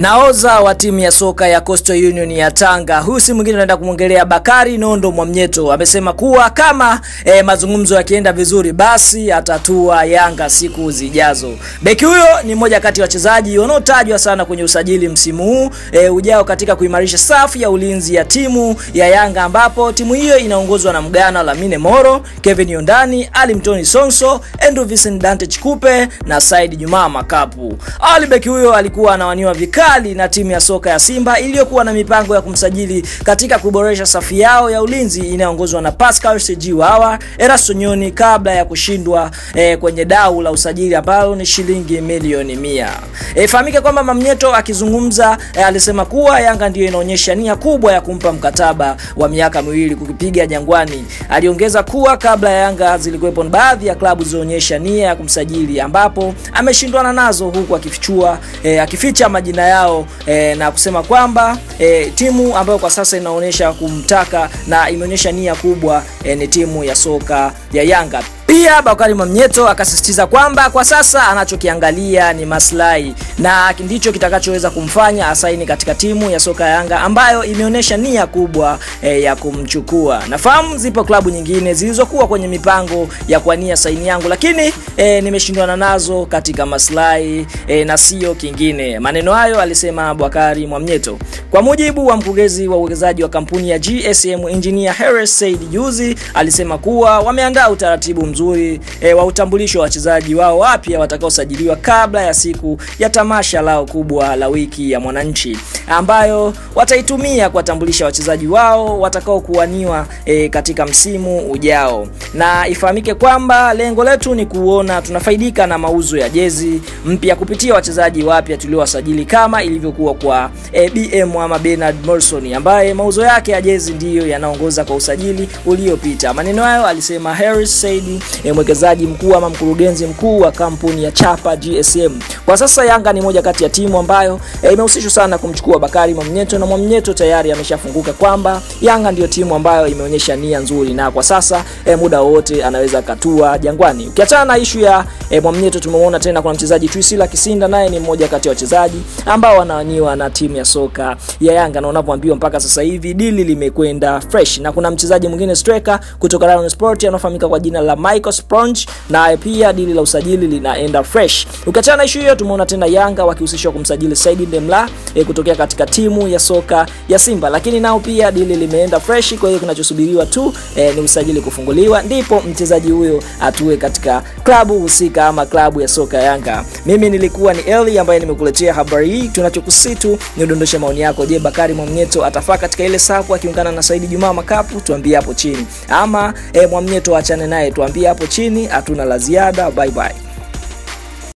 Naoza wa timu ya soka ya Coastal Union ya Tanga, huyu si mwingine, anaenda kumwongelea Bakari Nondo Mwamnyeto. Amesema kuwa kama e, mazungumzo yakienda vizuri, basi atatua Yanga siku zijazo. Beki huyo ni mmoja kati ya wachezaji wanaotajwa sana kwenye usajili msimu huu e, ujao katika kuimarisha safu ya ulinzi ya timu ya Yanga, ambapo timu hiyo inaongozwa na Mgana Lamine Moro, Kevin Yondani, Ali Mtoni Sonso, Andrew Vincent Dante Chikupe na Said Jumaa Makapu. Ali beki huyo alikuwa anawaniwa vikali na timu ya soka ya Simba iliyokuwa na mipango ya kumsajili katika kuboresha safu yao ya ulinzi inayoongozwa na Pascal Sejiwawa, Erasto Nyoni kabla ya kushindwa e, kwenye dau la usajili ambalo ni shilingi milioni mia. E, fahamike kwamba Mamnyeto akizungumza e, alisema kuwa Yanga ndiyo inaonyesha nia kubwa ya kumpa mkataba wa miaka miwili kukipiga Jangwani. Aliongeza kuwa kabla ya Yanga zilikuwepo baadhi ya klabu zilizoonyesha nia ya kumsajili ambapo ameshindwana nazo huku akifichua e, akificha majina yao e, na kusema kwamba e, timu ambayo kwa sasa inaonyesha kumtaka na imeonyesha nia kubwa e, ni timu ya soka ya Yanga. Pia Bakari Mamnyeto akasisitiza kwamba kwa sasa anachokiangalia ni maslahi na ndicho kitakachoweza kumfanya asaini katika timu ya soka ya Yanga ambayo imeonyesha nia kubwa e, ya kumchukua. Nafahamu zipo klabu nyingine zilizokuwa kwenye mipango ya kuania saini yangu, lakini e, nimeshindwana nazo katika maslahi e, na sio kingine. Maneno hayo alisema Bakari Mamnyeto Kwa mujibu wa mkurugenzi wa uwekezaji wa kampuni ya GSM Engineer Harris Said juzi alisema kuwa wameandaa utaratibu mzuri e, wa utambulisho wa wachezaji wao wapya watakaosajiliwa kabla ya siku ya tamasha lao kubwa la wiki ya mwananchi ambayo wataitumia kuwatambulisha wachezaji wao watakao kuwaniwa e, katika msimu ujao. Na ifahamike kwamba lengo letu ni kuona tunafaidika na mauzo ya jezi mpya kupitia wachezaji wapya tuliowasajili kama ilivyokuwa kwa e, BM ama Bernard Morrison ambaye mauzo yake ya jezi ndiyo yanaongoza kwa usajili uliopita. Maneno hayo alisema Harris Said, e, mwekezaji mkuu ama mkurugenzi mkuu wa kampuni ya Chapa GSM. Kwa sasa Yanga ni moja kati ya timu ambayo e, imehusishwa sana kumchukua Bakari Mwamnyeto na Mwamnyeto tayari ameshafunguka kwamba Yanga ndiyo timu ambayo imeonyesha nia nzuri na kwa sasa e, muda wote anaweza katua Jangwani. Ukiachana na ishu ya e, Mwamnyeto, tumeona tena kuna mchezaji Twisila Kisinda, naye ni mmoja kati ya wachezaji ambao wanawaniwa na timu ya soka ya Yanga na unavyoambiwa mpaka sasa hivi dili limekwenda fresh, na kuna mchezaji mwingine striker kutoka Lion Sport anafahamika kwa jina la Michael Sponge, na pia dili la usajili linaenda fresh. Ukiachana na ishu hiyo, tumeona tena Yanga wakihusishwa kumsajili Saidi Demla e, kutokea katika timu ya soka ya Simba, lakini nao pia dili limeenda fresh. Kwa hiyo kinachosubiriwa tu e, ni usajili kufunguliwa, ndipo mchezaji huyo atue katika klabu husika ama klabu ya soka ya Yanga. Mimi nilikuwa ni Eli ambaye nimekuletea habari hii. Tunachokusitu ni udondoshe maoni yako. Je, Bakari Mwamnyeto atafaa katika ile safu akiungana na Saidi Jumaa Makapu? Tuambie hapo chini, ama e, Mwamnyeto achane naye, tuambie hapo chini. Hatuna la ziada. Bye bye.